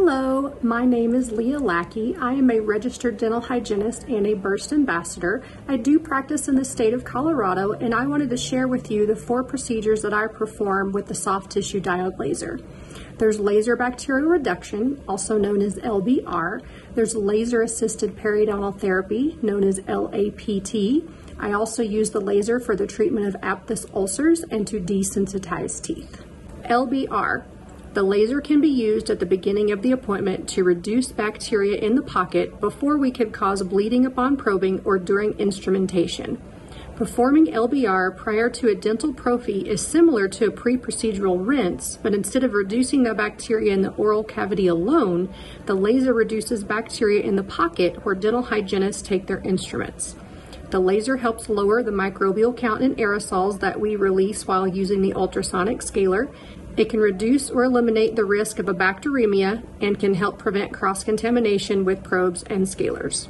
Hello, my name is Leah Lackey. I am a registered dental hygienist and a BURST ambassador. I do practice in the state of Colorado, and I wanted to share with you the four procedures that I perform with the soft tissue diode laser. There's laser bacterial reduction, also known as LBR. There's laser assisted periodontal therapy, known as LAPT. I also use the laser for the treatment of aphthous ulcers and to desensitize teeth. LBR the laser can be used at the beginning of the appointment to reduce bacteria in the pocket before we can cause bleeding upon probing or during instrumentation. Performing LBR prior to a dental prophy is similar to a pre-procedural rinse, but instead of reducing the bacteria in the oral cavity alone, the laser reduces bacteria in the pocket where dental hygienists take their instruments. The laser helps lower the microbial count in aerosols that we release while using the ultrasonic scaler it can reduce or eliminate the risk of a bacteremia and can help prevent cross contamination with probes and scalers.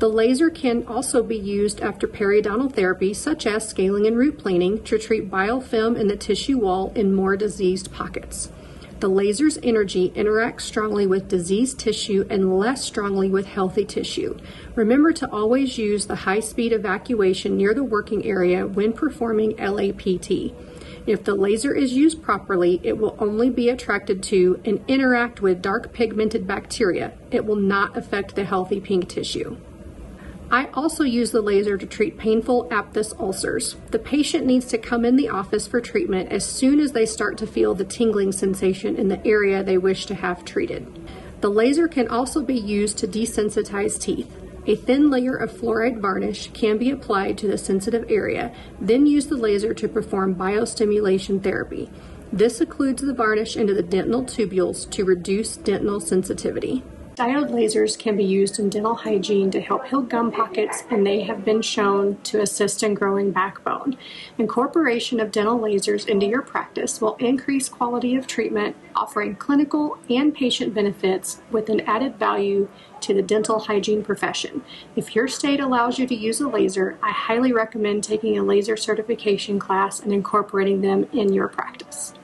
The laser can also be used after periodontal therapy, such as scaling and root planing, to treat biofilm in the tissue wall in more diseased pockets. The laser's energy interacts strongly with diseased tissue and less strongly with healthy tissue. Remember to always use the high speed evacuation near the working area when performing LAPT. If the laser is used properly, it will only be attracted to and interact with dark pigmented bacteria. It will not affect the healthy pink tissue. I also use the laser to treat painful aphthous ulcers. The patient needs to come in the office for treatment as soon as they start to feel the tingling sensation in the area they wish to have treated. The laser can also be used to desensitize teeth. A thin layer of fluoride varnish can be applied to the sensitive area, then use the laser to perform biostimulation therapy. This occludes the varnish into the dentinal tubules to reduce dentinal sensitivity. Diode lasers can be used in dental hygiene to help heal gum pockets, and they have been shown to assist in growing backbone. Incorporation of dental lasers into your practice will increase quality of treatment, offering clinical and patient benefits with an added value to the dental hygiene profession. If your state allows you to use a laser, I highly recommend taking a laser certification class and incorporating them in your practice.